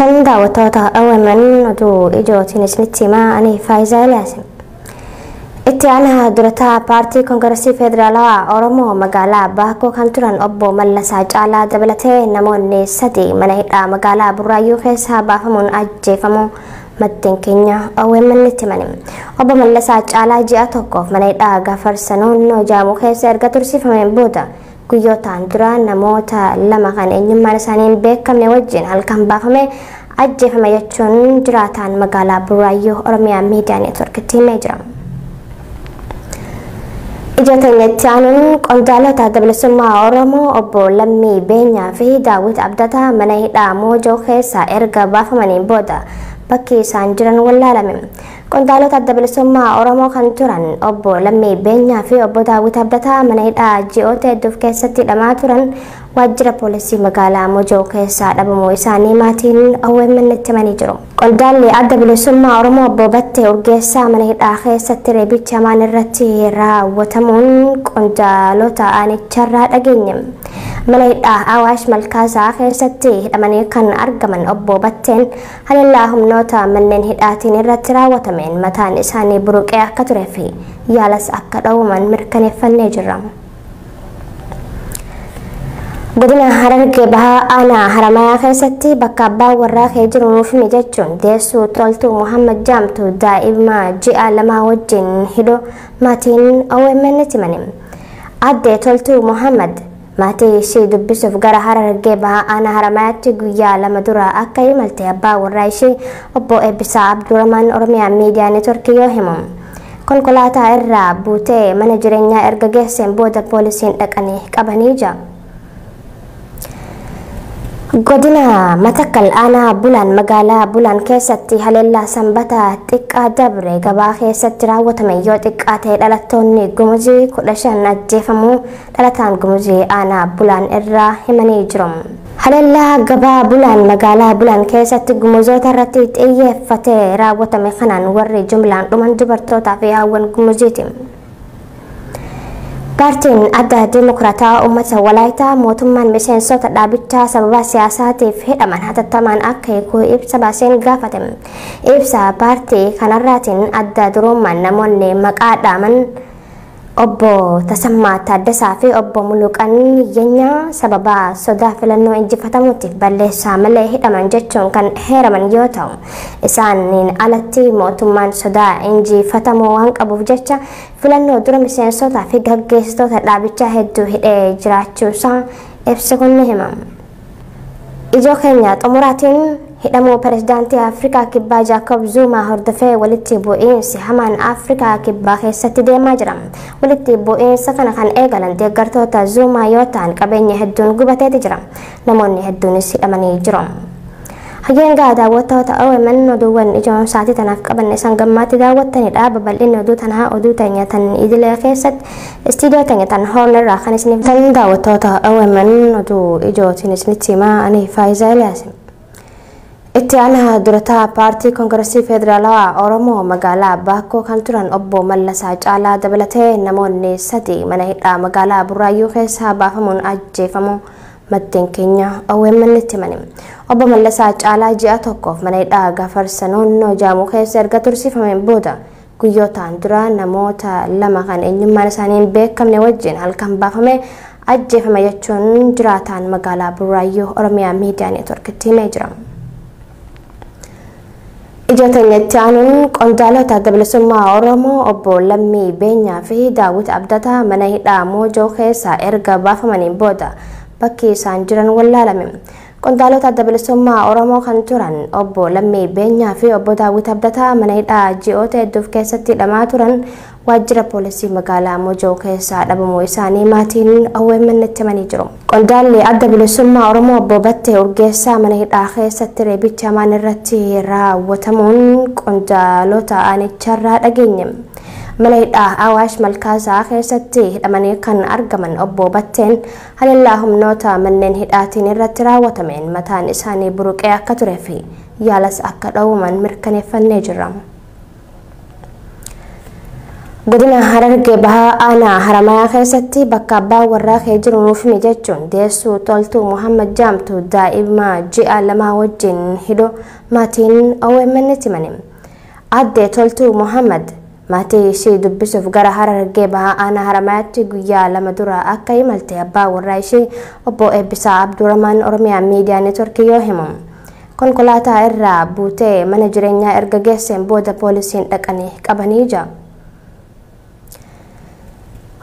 Tan daawwattoota OMN oduu ijootiin isinitti himaa ani Faayisaa Iliyaasin. Itti aanaa durataa paartii koongiresii federaalawaa Oromoo magaalaa Baakoo kan turan obbo Mallasaa Caalaa dabalatee namoonni sadi mana hidhaa magaalaa Burraayyuu keessaa baafamuun ajjeefamuu maddeen keenya OMN itti himani. Obbo Mallasaa Caalaa ji'a tokkoof mana hidhaa Gafarsanuun Jaamuu keessa erga tursiifameen booda guyyootaan dura namoota lama kan eenyummaan isaanii hin beekamne wajjin halkan baafame ajjeefame jechuun jiraataan magaalaa Burraayyuu Oromiyaa miidiyaa neetworkitti himee jira. Ijootenyatti aanuun qondaalota adda bilisummaa Oromoo obbo Lammii Beenyaa fi Daawit Abdataa mana hidhaa Moojoo keessaa erga baafamaniin booda bakki isaan jiran wallaalame. Qondaalota adda bilisummaa Oromoo kan turan obbo Lammii Beenyaa fi obbo Daawit Abdataa mana hidhaa ji'oota hedduuf keessatti hidhamaa turan waajjira poolisii magaalaa Moojoo keessaa dhabamuu isaanii maatiin OMN itti himanii jiru. Qondaalli adda bilisummaa Oromoo obbo Battee Urgeessaa mana hidhaa keessatti reebicha hamaan irratti raawwatamuun qondaalota aanicharraa dhageenye. Mana hidhaa Awaash Malkaasaa keessatti hidhamanii kan argaman obbo Batteen haleellaa humnoota manneen hidhaatiin irratti raawwatameen mataan isaanii buruqee akka turee fi yaalas akka dhowwaman mirkaneeffannee jirra. Godina Harargee Bahaa Aanaa Haramayaa keessatti bakka abbaan warraa kee jiru nuuf himi jechuun. Deessuu toltuu Muhammad Jaamtu daa'ima ji'a lamaa wajjin hidhu maatiin OMN itti himani. Addee toltuu Muhammad maatii ishii dubbisuuf gara Harargee Bahaa Aanaa Haramayaatti guyyaa lama dura akka imalte abbaa warraa ishii obbo Eebbisaa Abdurrahmaan Oromiyaa miidiyaa neetworkii yoo himu. Konkolaataa irraa buutee mana jireenyaa erga geesseen booda poolisiin dhaqanii qabanii jira. Godina Matakkal aanaa Bulaan magaalaa Bulaan keessatti haleellaa sanbata xiqqaa dabre gabaa keessatti raawwatame yoo xiqqaa ta'e dhalattoonni gumuzii kudha shan ajjeefamuu dhalataan gumuzii aanaa Bulaan irraa himanii jiru. Haleellaa gabaa Bulaan magaalaa Bulaan keessatti gumuzoota irratti xiyyeeffatee raawwatame kanaan warri jumlaan dhuman dubartootaa fi hawwan gumuziiti. Paartiin adda dimokiraataa uummata walaayitaa mootummaan miseensota dhaabichaa sababa siyaasaatiif hidhaman hatattamaan akka hiikuu ibsa baaseen gaafate. Ibsa paartii kanarraatiin adda durummaan namoonni maqaa dhaaman obbo Tasammaa Taaddasaa fi obbo Muluqan Yenyaa sababa sodaa filannoo injifatamuutiif balleessaa malee hidhaman jechuun kan heeraman yoo ta'u isaaniin alatti mootummaan sodaa injifatamuu waan qabuuf jecha filannoo dura miseensotaa fi gaggeessitoota dhaabichaa hedduu hidhee jiraachuusaa ibsi kun ni. Ijoo keenya xumuraatiin هدمو برزدانتي افريكا كبا جاكوب زوما هردفه ولتي بوين سحمان افريكا كبا خيست دي ماجرم ولتي بوين سكن خان ايغالان دي غرتو تا زوما يوتان قبيني هدون غبته تجرم نمون هدون سي اماني جرم هجين غادا وتو تا أو من نودو ون اجون ساعتي تنا قبل نسان غمات دا وتني دا ببل ان دو تنها أو دو تنيا تن ايدل خيست استديو تنيا تن هون را خنسني تن دا وتو أو من نودو اجو تنسني تيما اني فايزا لاسم Itti aanaa durataa paartii koongiresii federaalawaa Oromoo magaalaa Baakoo kan turan obbo Mallasaa Caalaa dabalatee namoonni sadi mana hidhaa magaalaa Burraayyuu keessaa baafamuun ajjeefamuu maddeen keenya OMN itti himani. Obbo Mallasaa Caalaa ji'a tokkoof mana hidhaa Gafarsanuun Jaamuu keessa erga tursiifameen booda guyyootaan dura namoota lama kan eenyummaan isaanii hin beekamne wajjin halkan baafame ajjeefame jechuun jiraataan magaalaa Burraayyuu Oromiyaa miidiyaa neetworkitti himee jira. Ijootenyatti aanuun qondaalota bilisummaa Oromoo obbo Lammii Beenyaa fi Daawit Abdataa mana hidhaa Moojoo keessaa erga baafamaniin booda bakki isaan jiran wallaalame. Qondaalota adda bilisummaa Oromoo kan turan obbo Lammii Beenyaa fi obbo Daawit Abdataa mana hidhaa ji'oota hedduuf keessatti hidhamaa turan waajjira poolisii magaalaa Moojoo keessaa dhabamuu isaanii maatiin itti himanii jiru. Qondaalli adda bilisummaa Oromoo obbo Battee Urgeessaa mana hidhaa keessatti reebicha hamaan irratti raawwatamuun qondaalota aanicharraa dhageenye. Mana hidhaa Awaash Malkaasaa keessatti hidhamanii kan argaman obbo Batteen haleellaa humnoota manneen hidhaatiin irratti raawwatameen mataan isaanii buruqee akka turee fi yaalas akka dhowwaman mirkaneeffannee jirra. godina harargee bahaa aanaa haramayaa keessatti bakka abbaa warraa kee jiru nuuf himi jechuun deessuu toltuu muhammad jaamtu daa'ima ji'a lamaa wajjin hidho maatiin OMN itti himani. Addee toltuu muhammad maatii ishii dubbisuuf gara harargee bahaa aanaa haramayaatti guyyaa lama dura akka imalte abbaa warraa ishii obbo Eebbisaa Abdurrahmaan Oromiyaa miidiyaa neetworkii yoo himu. Konkolaataa irraa buutee mana jireenyaa erga geesseen booda poolisiin dhaqanii qabanii jira.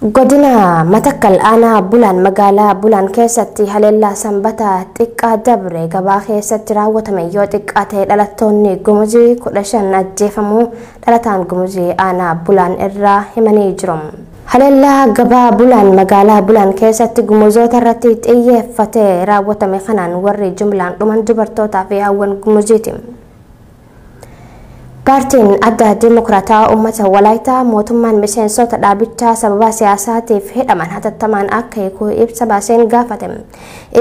Godina Matakkal aanaa Bulaan magaalaa Bulaan keessatti haleellaa sanbata xiqqaa dabre gabaa keessatti raawwatame yoo xiqqaa ta'e dhalattoonni gumuzii kudha shan ajjeefamuu dhalataan gumuzii aanaa Bulaan irraa himanii jiru. Haleellaa gabaa Bulaan magaalaa Bulaan keessatti gumuzoota irratti xiyyeeffatee raawwatame kanaan warri jumlaan dhuman dubartootaa fi hawwan gumuziiti. Paartiin adda Dimokiraataa uummata Walaayitaa mootummaan miseensota dhaabichaa sababa siyaasaatiif hidhaman hatattamaan akka hiikuu ibsa baaseen gaafate.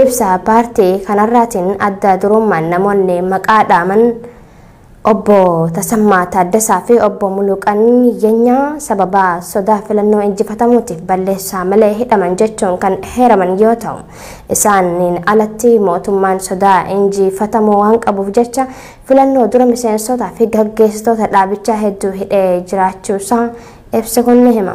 Ibsa paartii kanarraatiin adda durummaan namoonni maqaa dhaaman obbo Tasammaa Taaddasaa fi obbo Muluqan Yenyaa sababa sodaa filannoo injifatamuutiif balleessaa malee hidhaman jechuun kan heeraman yoo ta'u isaaniin alatti mootummaan sodaa injifatamuu waan qabuuf jecha filannoo dura miseensotaa fi gaggeessitoota dhaabichaa hedduu hidhee jiraachuusaa ibsi kun ni hima.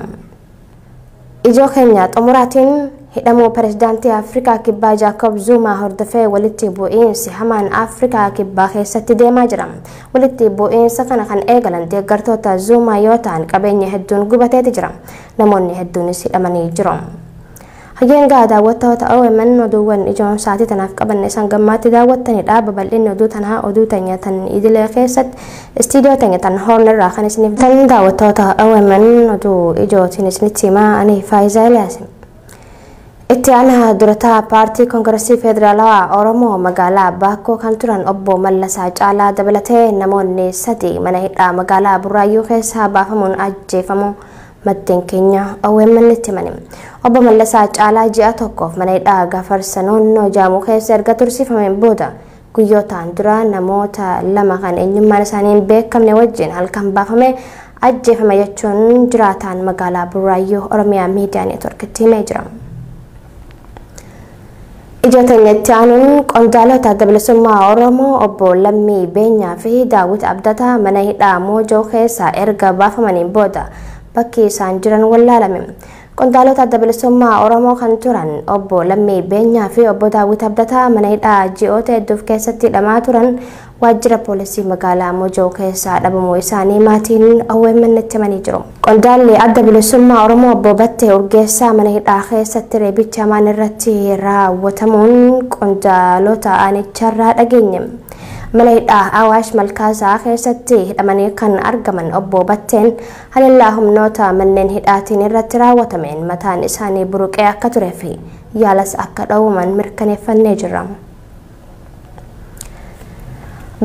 Ijoo keenya xumuraatiin hidhamuu pirezidaantii Afrikaa Kibbaa Jaakob Zuumaa hordofee walitti bu'iinsi hamaan Afrikaa Kibbaa keessatti deemaa jira. Walitti bu'iinsa kana kan eegalan deeggartoota Zuumaa yoo ta'an qabeenya hedduun gubateeti jira. Namoonni hedduunis hidhamanii jiru. Hageengaa daawwattoota OMN oduuwwan ijoon saatii tanaaf qabanne isaan gammaatti daawwattanidha. Babal'inni oduu tanaa oduu teenya tan idilee keessatti istiidiyoo teenya tan hoornirraa kan isiniif tan daawwattoota OMN oduu ijootiin isinitti himaa ani Faayizaa Iliyaasin. Itti aanaa durataa paartii koongiresii federaalawaa Oromoo magaalaa Baakkoo kan turan obbo Mallasaa Caalaa dabalatee namoonni sadi mana hidhaa magaalaa Burraayyuu keessaa baafamuun ajjeefamuu maddeen keenya OMN itti himani. Obbo Mallasaa Caalaa ji'a tokkoof mana hidhaa gafarsa naannoo jaamuu keessa erga tursiifameen booda guyyootaan dura namoota lama kan eenyummaan isaanii hin beekamne wajjin halkan baafame ajjeefame jechuun jiraataan magaalaa Burraayyuu Oromiyaa miidiyaa neetworkitti himee jira. Ijoo teenyatti aanuun qondaalota adda bilisummaa Oromoo obbo Lammii Beenyaa fi Daawit Abdataa mana hidhaa Moojoo keessaa erga baafamaniin booda bakki isaan jiran wallaalame. Qondaalota adda bilisummaa Oromoo kan turan obbo Lammii Beenyaa fi obbo Daawit Abdataa mana hidhaa ji'oota hedduuf keessatti hidhamaa turan waajjira poolisii magaalaa Moojoo keessaa dhabamuu isaanii maatiin OMN itti himanii jiru. Qondaalli adda bilisummaa Oromoo obbo Battee Urgeessaa mana hidhaa keessatti reebicha hamaan irratti raawwatamuun qondaalota aanicharraa dhageenye. Mana hidhaa Awaash Malkaasaa keessatti hidhamanii kan argaman obbo Batteen haleellaa humnoota manneen hidhaatiin irratti raawwatameen mataan isaanii buruqee akka turee fi yaalas akka dhowwaman mirkaneeffannee jirra.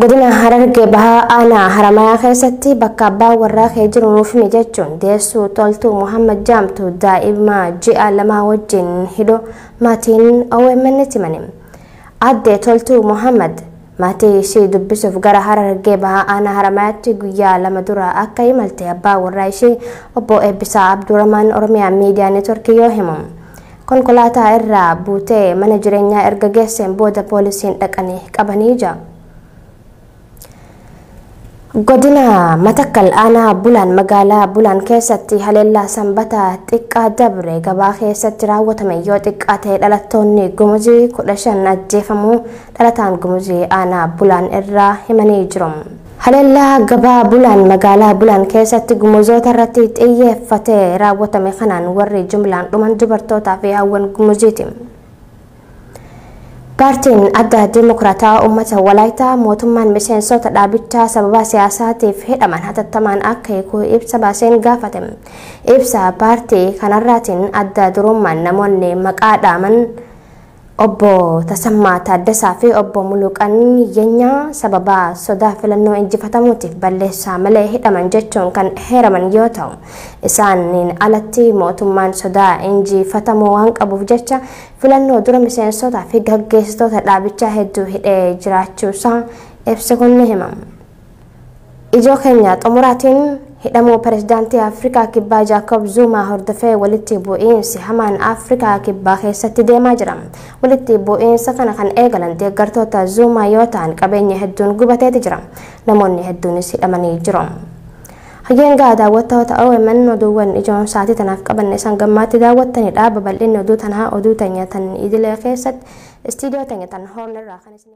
Godina Harargee Bahaa Aanaa Haramayaa keessatti bakka abbaa warraa kee jiru nuuf himi jechuun deessuu toltuu Muhammad Jaamtu daa'ima ji'a lamaa wajjin hidho maatiin OMN itti himani. Addee toltuu Muhammad maatii ishii dubbisuuf gara Harargee Bahaa Aanaa Haramayaatti guyyaa lama dura akka imalte abbaa warraa ishii obbo Eebbisaa Abdurrahmaan Oromiyaa miidiyaa neetworkii yoo himu. Konkolaataa irraa buutee mana jireenyaa erga geesseen booda poolisiin dhaqanii qabanii jira. Godina Matakkal aanaa Bulaan magaalaa Bulaan keessatti haleellaa sanbata xiqqaa dabre gabaa keessatti raawwatame yoo xiqqaa ta'e dhalattoonni gumuzii kudha shan ajjeefamuu dhalataan gumuzii aanaa Bulaan irraa himanii jiru. Haleellaa gabaa Bulaan magaalaa Bulaan keessatti gumuzoota irratti xiyyeeffatee raawwatame kanaan warri jumlaan dhuman dubartootaa fi hawwan gumuziiti. Paartiin adda Dimokiraataa uummata Walaayitaa mootummaan miseensota dhaabichaa sababa siyaasaatiif hidhaman hatattamaan akka hiikuu ibsa baaseen gaafate. Ibsa paartii kanarraatiin adda durummaan namoonni maqaa dhaaman obbo Tasammaa Taaddasaa fi obbo Muluqan Yenyaa sababa sodaa filannoo injifatamuutiif balleessaa malee hidhaman jechuun kan heeraman yoo ta'u isaaniin alatti mootummaan sodaa injifatamuu waan qabuuf jecha filannoo dura miseensotaa fi gaggeessitoota dhaabichaa hedduu hidhee jiraachuusaa ibsi kun ni hima. Ijoo keenya xumuraatiin hidhamuu pirezidaantii afrikaa kibbaa jaakob zuumaa hordofee walitti bu'iinsi hamaan afrikaa kibbaa keessatti deemaa jira. Walitti bu'iinsa kana kan eegalan deeggartoota zuumaa yoo ta'an qabeenya hedduun gubateeti jira. Namoonni hedduunis hidhamanii jiru. Hayyeen gaa daawwattoota OMN oduuwwan ijoon sa'aatii tanaaf qabanne isaan gammaatti daawwattanidha babal'inni oduu tanaa oduu teenya tan idilee keessatti istiidiyoo teenya tan hoornerraa kan isin